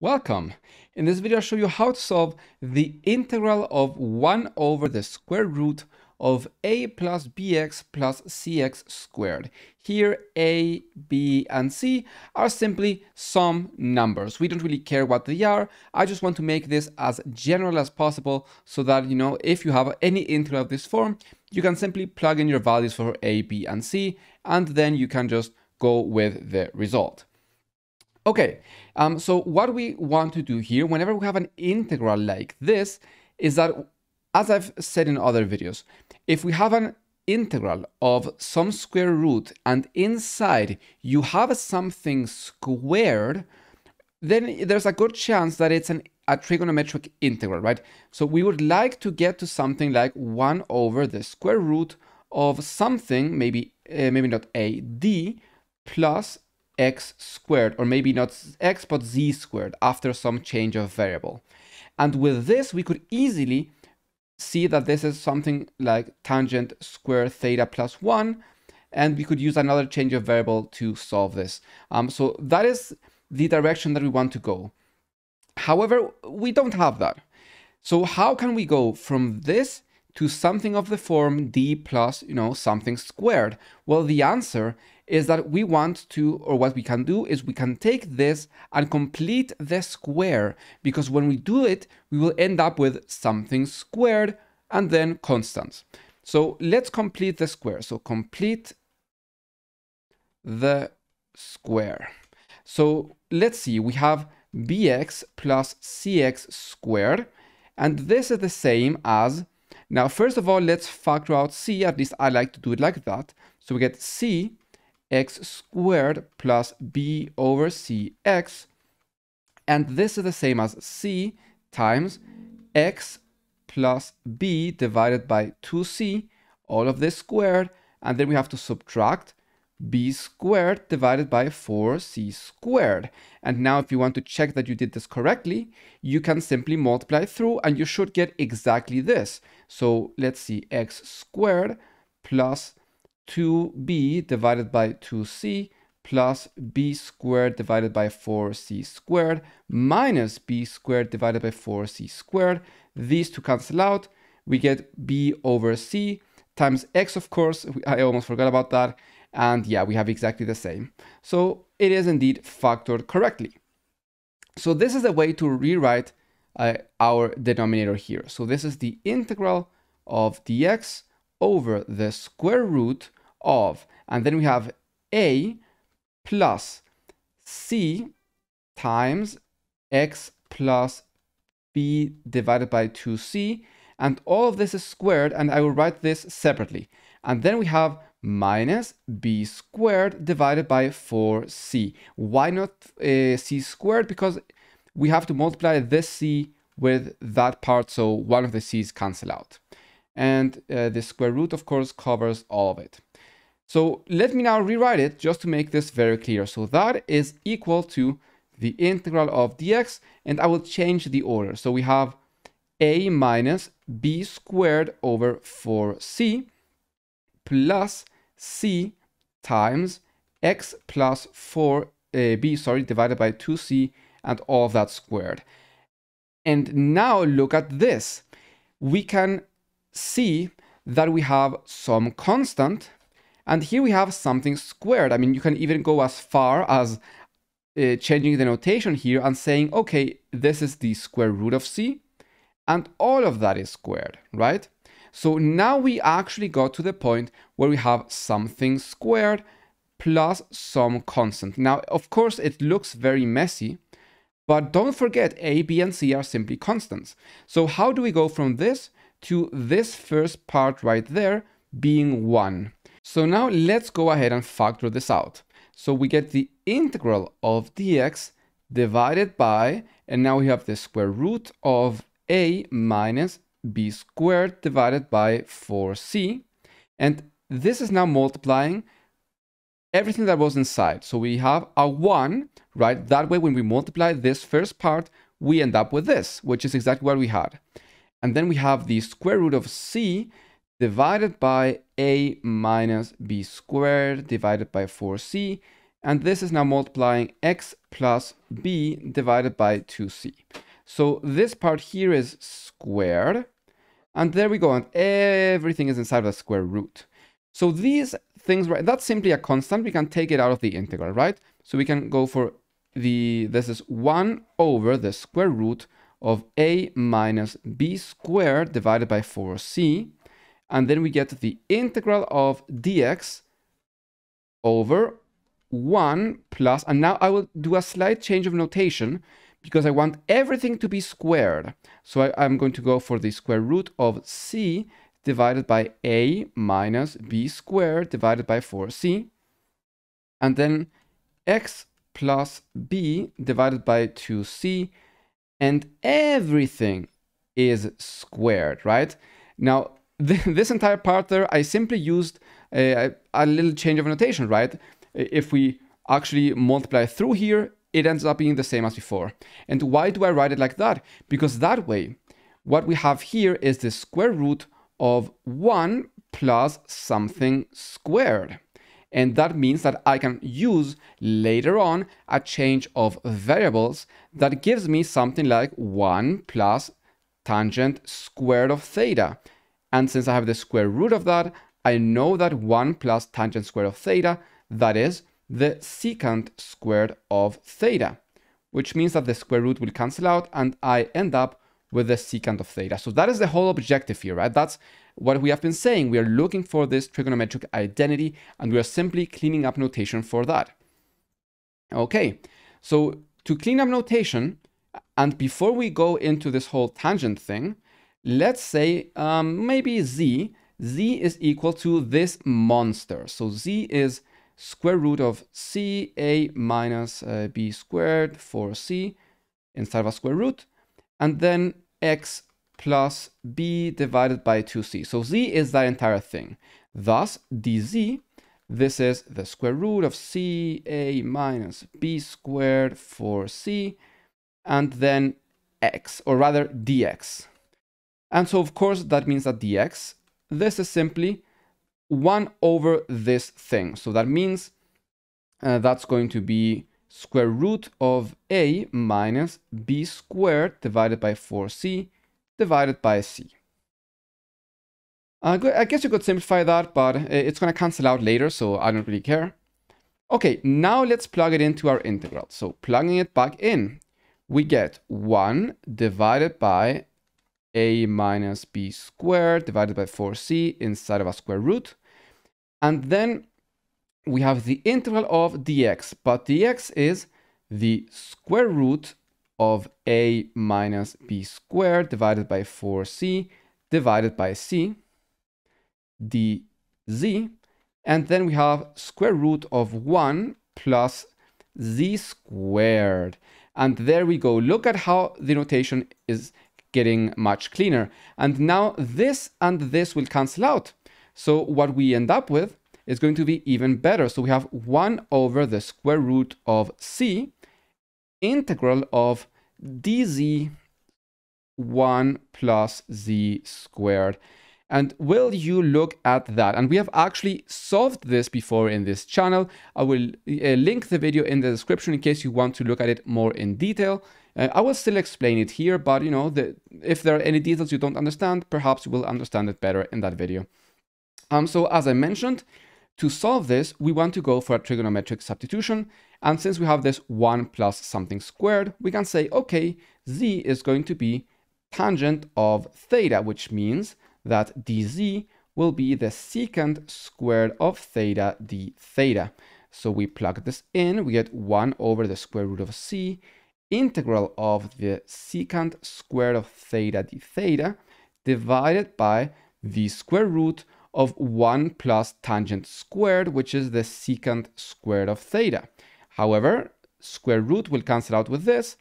Welcome! In this video I'll show you how to solve the integral of 1 over the square root of a plus bx plus cx squared. Here a, b and c are simply some numbers. We don't really care what they are. I just want to make this as general as possible so that you know if you have any integral of this form you can simply plug in your values for a, b and c and then you can just go with the result. Okay, um, so what we want to do here, whenever we have an integral like this, is that, as I've said in other videos, if we have an integral of some square root and inside you have something squared, then there's a good chance that it's an, a trigonometric integral, right? So we would like to get to something like 1 over the square root of something, maybe, uh, maybe not a, d, plus x squared, or maybe not x, but z squared after some change of variable. And with this, we could easily see that this is something like tangent square theta plus 1, and we could use another change of variable to solve this. Um, so that is the direction that we want to go. However, we don't have that. So how can we go from this to something of the form d plus, you know, something squared? Well, the answer is that we want to, or what we can do is we can take this and complete the square, because when we do it, we will end up with something squared and then constants. So let's complete the square. So complete the square. So let's see, we have bx plus cx squared, and this is the same as, now first of all, let's factor out c, at least I like to do it like that. So we get c x squared plus b over cx. And this is the same as c times x plus b divided by 2c, all of this squared, and then we have to subtract b squared divided by 4c squared. And now if you want to check that you did this correctly, you can simply multiply through and you should get exactly this. So let's see, x squared plus 2b divided by 2c plus b squared divided by 4c squared minus b squared divided by 4c squared. These two cancel out. We get b over c times x, of course. I almost forgot about that. And yeah, we have exactly the same. So it is indeed factored correctly. So this is a way to rewrite uh, our denominator here. So this is the integral of dx over the square root of, and then we have a plus c times x plus b divided by 2c, and all of this is squared, and I will write this separately. And then we have minus b squared divided by 4c. Why not uh, c squared? Because we have to multiply this c with that part, so one of the c's cancel out. And uh, the square root, of course, covers all of it. So let me now rewrite it just to make this very clear. So that is equal to the integral of dx, and I will change the order. So we have a minus b squared over 4c plus c times x plus 4 uh, b sorry divided by 2c and all of that squared. And now look at this. We can see that we have some constant and here we have something squared. I mean, you can even go as far as uh, changing the notation here and saying, okay, this is the square root of c, and all of that is squared, right? So now we actually got to the point where we have something squared plus some constant. Now, of course, it looks very messy, but don't forget a, b, and c are simply constants. So how do we go from this to this first part right there being 1? So now let's go ahead and factor this out. So we get the integral of dx divided by, and now we have the square root of a minus b squared divided by 4c. And this is now multiplying everything that was inside. So we have a 1, right? That way, when we multiply this first part, we end up with this, which is exactly what we had. And then we have the square root of c divided by a minus b squared divided by 4c. And this is now multiplying x plus b divided by 2c. So this part here is squared. And there we go. And everything is inside of the square root. So these things, right, that's simply a constant. We can take it out of the integral, right? So we can go for the, this is 1 over the square root of a minus b squared divided by 4c. And then we get the integral of dx over 1 plus, and now I will do a slight change of notation because I want everything to be squared. So I, am going to go for the square root of c divided by a minus b squared divided by 4c. And then x plus b divided by 2c. And everything is squared, right? Now, th this entire part there, I simply used a, a little change of notation, right? If we actually multiply through here, it ends up being the same as before. And why do I write it like that? Because that way, what we have here is the square root of 1 plus something squared. And that means that I can use later on a change of variables that gives me something like 1 plus tangent squared of theta. And since I have the square root of that, I know that 1 plus tangent squared of theta, that is the secant squared of theta, which means that the square root will cancel out and I end up with the secant of theta. So that is the whole objective here, right? That's what we have been saying. We are looking for this trigonometric identity and we are simply cleaning up notation for that. Okay, so to clean up notation, and before we go into this whole tangent thing, let's say um, maybe z, z is equal to this monster. So z is square root of c a minus uh, b squared for c inside of a square root, and then x plus b divided by 2c. So z is that entire thing. Thus, dz, this is the square root of c a minus b squared for c, and then x, or rather dx. And so, of course, that means that dx, this is simply 1 over this thing. So that means uh, that's going to be square root of a minus b squared divided by 4c divided by c. Uh, I guess you could simplify that, but it's going to cancel out later, so I don't really care. Okay, now let's plug it into our integral. So plugging it back in, we get 1 divided by a minus b squared divided by 4c inside of a square root. And then we have the integral of dx, but dx is the square root of a minus b squared divided by 4c divided by c dz. And then we have square root of 1 plus z squared. And there we go. Look at how the notation is getting much cleaner. And now this and this will cancel out. So what we end up with is going to be even better. So we have 1 over the square root of c integral of dz 1 plus z squared. And will you look at that? And we have actually solved this before in this channel. I will uh, link the video in the description in case you want to look at it more in detail. Uh, I will still explain it here, but you know, the, if there are any details you don't understand, perhaps you will understand it better in that video. Um, so as I mentioned, to solve this, we want to go for a trigonometric substitution. And since we have this 1 plus something squared, we can say, okay, z is going to be tangent of theta, which means that dz will be the secant squared of theta d theta. So we plug this in, we get 1 over the square root of c, integral of the secant squared of theta d theta, divided by the square root of 1 plus tangent squared, which is the secant squared of theta. However, square root will cancel out with this,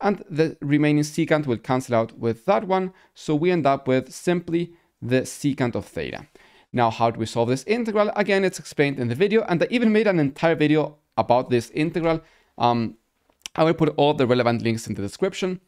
and the remaining secant will cancel out with that one, so we end up with simply the secant of theta. Now, how do we solve this integral? Again, it's explained in the video, and I even made an entire video about this integral. Um, I will put all the relevant links in the description.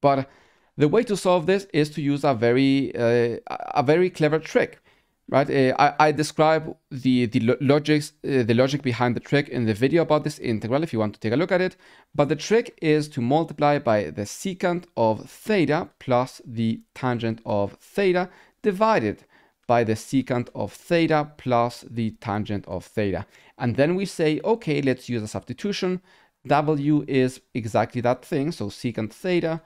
But the way to solve this is to use a very, uh, a very clever trick. Right? Uh, I, I describe the the logics uh, the logic behind the trick in the video about this integral if you want to take a look at it. But the trick is to multiply by the secant of theta plus the tangent of theta divided by the secant of theta plus the tangent of theta. And then we say, okay, let's use a substitution. W is exactly that thing, so secant theta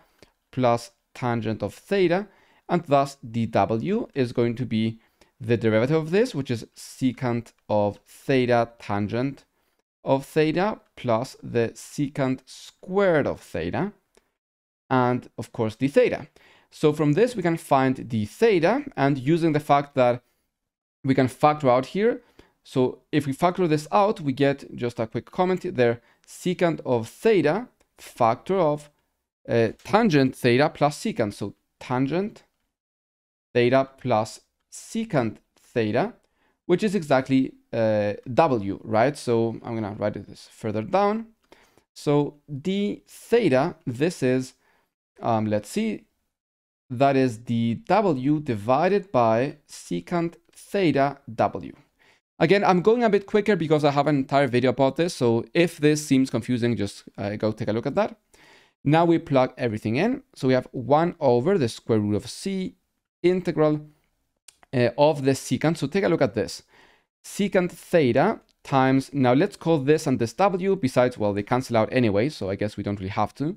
plus tangent of theta, and thus dw is going to be the derivative of this, which is secant of theta tangent of theta plus the secant squared of theta, and of course the theta. So from this, we can find the theta, and using the fact that we can factor out here, so if we factor this out, we get just a quick comment there, secant of theta, factor of uh, tangent theta plus secant. So tangent theta plus secant theta, which is exactly uh, w, right? So I'm to write this further down. So d theta, this is, um, let's see, that is the w divided by secant theta w. Again, I'm going a bit quicker because I have an entire video about this. So if this seems confusing, just uh, go take a look at that. Now we plug everything in. So we have 1 over the square root of c integral uh, of the secant. So take a look at this. Secant theta times, now let's call this and this w, besides, well, they cancel out anyway, so I guess we don't really have to.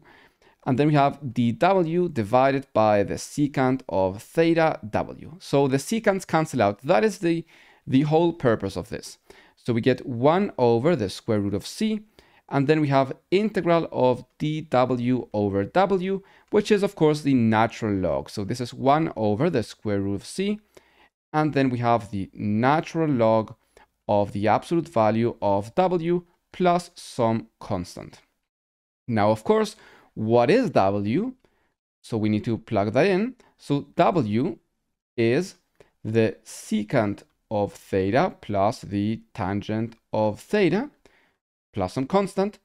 And then we have dw divided by the secant of theta w. So the secants cancel out. That is the the whole purpose of this. So we get 1 over the square root of c, and then we have integral of dw over w, which is of course the natural log. So this is 1 over the square root of c, and then we have the natural log of the absolute value of w plus some constant. Now, of course, what is w? So we need to plug that in. So w is the secant of theta plus the tangent of theta plus some constant.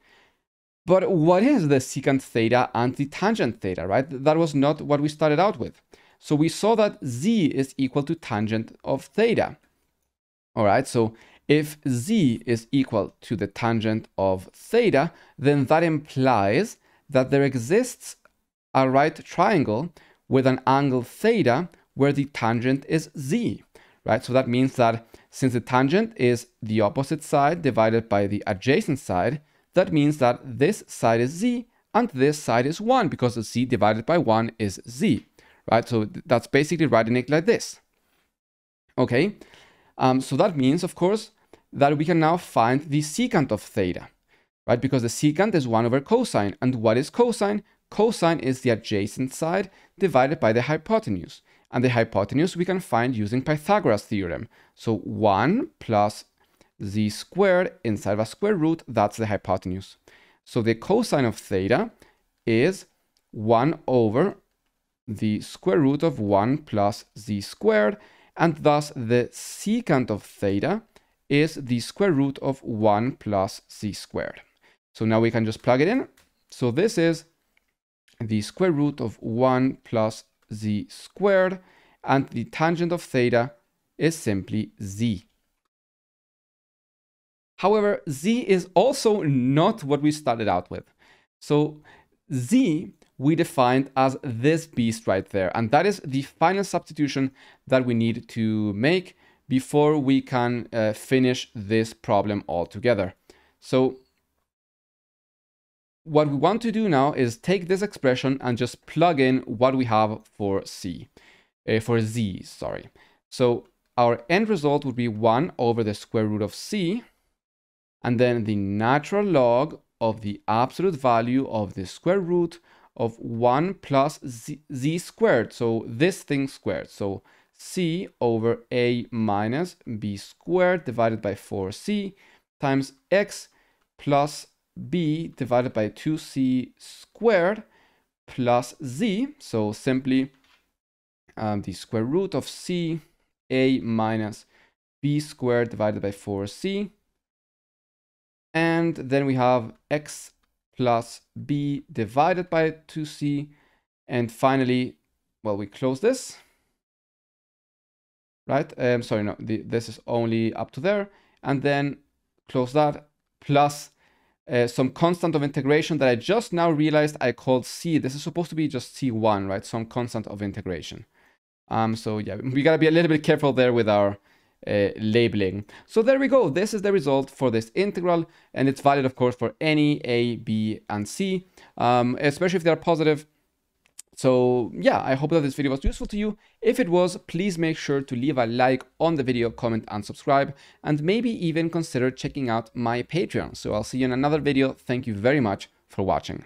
But what is the secant theta and the tangent theta, right? That was not what we started out with. So we saw that z is equal to tangent of theta. All right, so if z is equal to the tangent of theta, then that implies that there exists a right triangle with an angle theta where the tangent is z right? So that means that since the tangent is the opposite side divided by the adjacent side, that means that this side is z and this side is 1 because z divided by 1 is z, right? So that's basically writing it like this. Okay, um, so that means, of course, that we can now find the secant of theta, right? Because the secant is 1 over cosine. And what is cosine? Cosine is the adjacent side divided by the hypotenuse and the hypotenuse we can find using Pythagoras theorem. So 1 plus z squared inside of a square root, that's the hypotenuse. So the cosine of theta is 1 over the square root of 1 plus z squared, and thus the secant of theta is the square root of 1 plus z squared. So now we can just plug it in. So this is the square root of 1 plus z squared, and the tangent of theta is simply z. However, z is also not what we started out with. So z we defined as this beast right there, and that is the final substitution that we need to make before we can uh, finish this problem altogether. So what we want to do now is take this expression and just plug in what we have for C, uh, for Z, sorry. So our end result would be 1 over the square root of C, and then the natural log of the absolute value of the square root of 1 plus z, z squared. So this thing squared. So c over a minus b squared divided by 4c times x plus b divided by 2c squared plus z. So simply um, the square root of c a minus b squared divided by 4c. And then we have x plus b divided by 2c. And finally, well, we close this. right? Um, sorry, no, the, this is only up to there. And then close that, plus uh, some constant of integration that I just now realized I called C. This is supposed to be just C1, right? Some constant of integration. Um, so yeah, we gotta be a little bit careful there with our uh, labeling. So there we go. This is the result for this integral, and it's valid, of course, for any a, b, and c, um, especially if they are positive. So yeah, I hope that this video was useful to you. If it was, please make sure to leave a like on the video, comment, and subscribe, and maybe even consider checking out my Patreon. So I'll see you in another video. Thank you very much for watching.